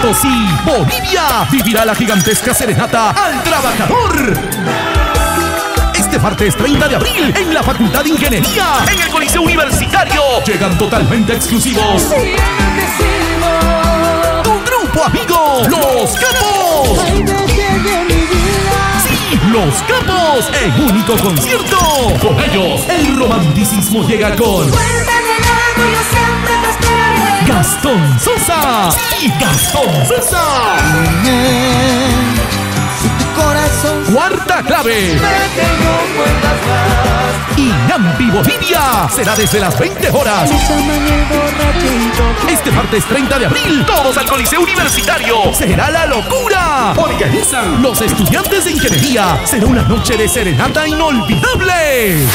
Potosí, Bolivia, vivirá la gigantesca serenata al trabajador. Este martes 30 de abril en la Facultad de Ingeniería, en el Coliseo Universitario, llegan totalmente exclusivos. Tu grupo amigo, Los Capos. Sí, Los Capos, en único concierto. Con ellos, el romanticismo llega con Sí, Gastón Sosa. Cuarta clave. Inambi Bolivia será desde las 20 horas. Este martes 30 de abril, todos al Coliseo Universitario. Será la locura. Organizan los estudiantes de ingeniería. Será una noche de serenata inolvidable.